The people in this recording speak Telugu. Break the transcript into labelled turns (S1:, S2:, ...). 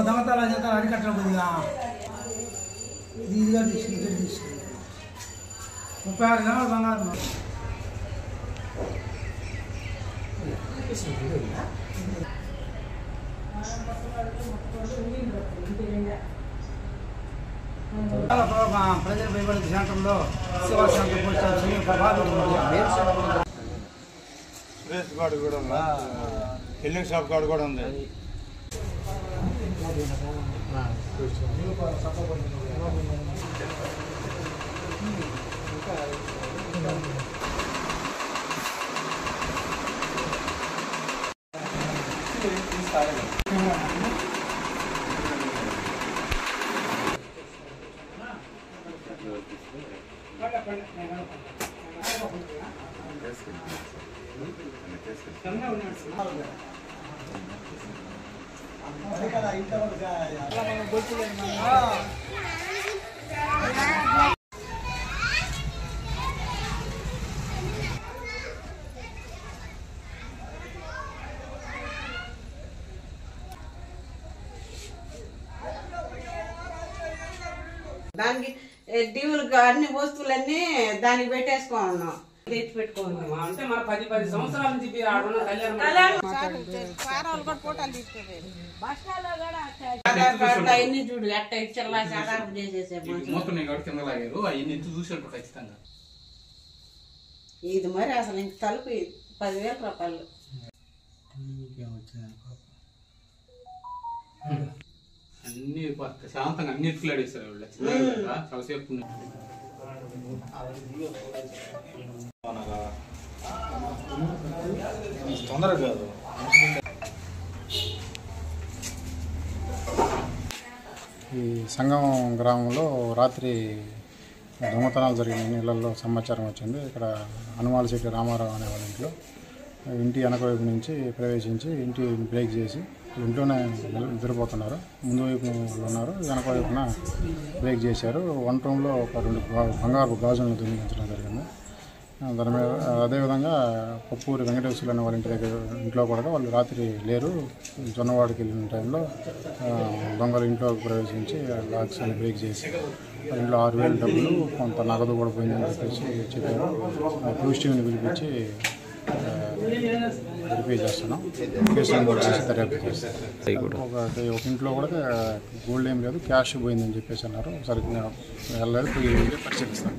S1: దొంగతనాలు చేస్తారు అరికట్టడం కొద్దిగా ఇది ఇదిగా తీసుకుని ఇక్కడ తీసుకుని ముప్పై ఆరు గ్రాముల బంగారం చాలా ప్రభావం ప్రజల భయపడే సెంటర్లో సేవా సెంటర్ పోస్ట్ ఆఫీస్ ప్రభావితం
S2: సురేష్ గాడు కూడా ఉందా ఎల్లింగ్ షాప్ గాడు కూడా ఉంది
S3: Nangi డీవులు అన్ని వస్తువులన్నీ దానికి పెట్టేసుకో ఉన్నాం తెచ్చి పెట్టుకోన్నాం
S4: అంటే మన పది పది సంవత్సరాల నుంచి మీరు ఆడున్న కళ్యాణ
S3: ఆధార్ కార్డు అవన్నీ చూడు ఎట్ట ఇచ్చర్లా సాధారణ చేసేసే మనుషులు.
S4: మొత్తం నేను కాబట్టి కింద లాగారు. అవన్నీ ఎత్తు చూసినట్టు ఖచ్చితంగా.
S3: ఇది మరి అసలు ఇంక తలుపు. పదివేల రూపాయలు.
S4: శాంతంగా అన్ని ఎత్తులు ఆడేస్తారు వాళ్ళు. చిన్నగా కదా, చాలాసేపు.
S2: తొందర కాదు.
S5: ఈ సంగం గ్రామంలో రాత్రి దొంగతనాలు జరిగిన ఇళ్ళలో సమాచారం వచ్చింది. ఇక్కడ హనుమాల శెట్టి రామారావు అనే వాళ్ళ ఇంట్లో. ఇంటి వెనకవైపు నుంచి ప్రవేశించి ఇంటి బ్రేక్ చేసి ఇంట్లోనే నిద్రపోతున్నారు. ముందు వైపు వాళ్ళు ఉన్నారు వెనక వైపున బ్రేక్ చేశారు. వన్ రూమ్లో ఒక రెండు బంగారు గాజులను దొంగిలించడం జరిగింది. దాని మీద అదేవిధంగా పప్పూరి వెంకటేశ్వరులు అనే వాళ్ళ ఇంటి దగ్గర ఇంట్లో కూడా వాళ్ళు రాత్రి లేరు. జొన్నవాడికి వెళ్ళిన టైంలో దొంగలు ఇంట్లోకి ప్రవేశించి లాక్స్ అని బ్రేక్ చేసి ఇంట్లో ఆరు వేల డబ్బులు కొంత నగదు కూడా పోయిందని చెప్పేసి చెప్పారు. టూరిస్ట్ పిలిపించి వెరిఫై చేస్తున్నాం. చేసి దర్యాప్తు చేస్తాం ఒకటి ఒక ఇంట్లో కూడా గోల్డ్ ఏం లేదు క్యాష్ పోయిందని చెప్పేసి అన్నారు. సరిగ్గా వెళ్ళలేదు పోయి పరిశీలిస్తాం